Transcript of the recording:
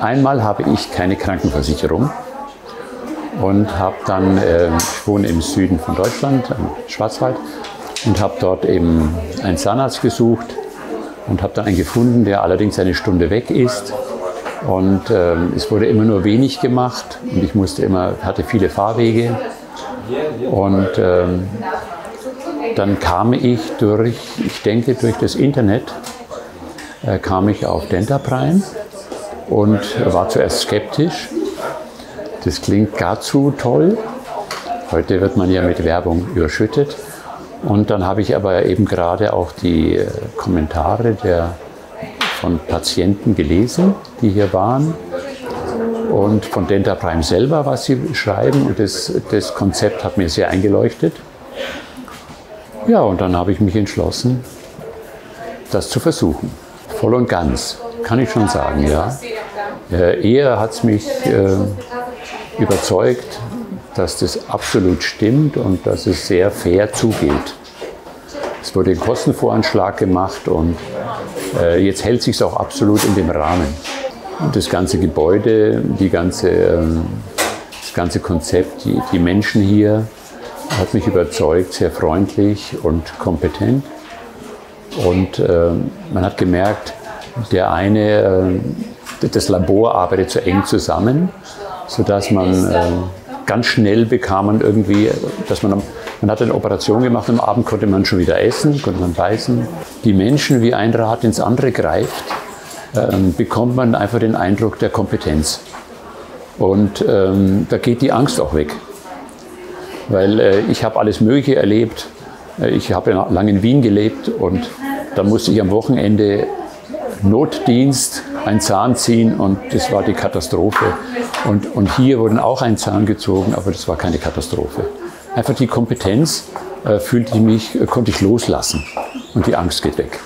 Einmal habe ich keine Krankenversicherung und habe dann, äh, ich wohne im Süden von Deutschland, im Schwarzwald, und habe dort eben einen Zahnarzt gesucht und habe dann einen gefunden, der allerdings eine Stunde weg ist. Und ähm, es wurde immer nur wenig gemacht und ich musste immer, hatte viele Fahrwege. Und ähm, dann kam ich durch, ich denke durch das Internet, äh, kam ich auf Dentaprime und war zuerst skeptisch. Das klingt gar zu toll. Heute wird man ja mit Werbung überschüttet. Und dann habe ich aber eben gerade auch die äh, Kommentare der, von Patienten gelesen, die hier waren. Und von Denta Prime selber, was sie schreiben. Und das, das Konzept hat mir sehr eingeleuchtet. Ja, und dann habe ich mich entschlossen, das zu versuchen. Voll und ganz, kann ich schon sagen, ja. Eher hat es mich äh, überzeugt, dass das absolut stimmt und dass es sehr fair zugeht. Es wurde ein Kostenvoranschlag gemacht und äh, jetzt hält sich auch absolut in dem Rahmen. Das ganze Gebäude, die ganze, ähm, das ganze Konzept, die, die Menschen hier, hat mich überzeugt, sehr freundlich und kompetent. Und äh, man hat gemerkt, der eine, äh, das Labor arbeitet so eng zusammen, sodass man äh, ganz schnell bekam man irgendwie, dass man, man hat eine Operation gemacht, am Abend konnte man schon wieder essen, konnte man beißen. Die Menschen, wie ein Rad ins andere greift, ähm, bekommt man einfach den Eindruck der Kompetenz. Und ähm, da geht die Angst auch weg. Weil äh, ich habe alles Mögliche erlebt. Äh, ich habe lange in Wien gelebt und da musste ich am Wochenende Notdienst einen Zahn ziehen und das war die Katastrophe. Und, und hier wurden auch ein Zahn gezogen, aber das war keine Katastrophe. Einfach die Kompetenz äh, fühlte ich mich, äh, konnte ich loslassen und die Angst geht weg.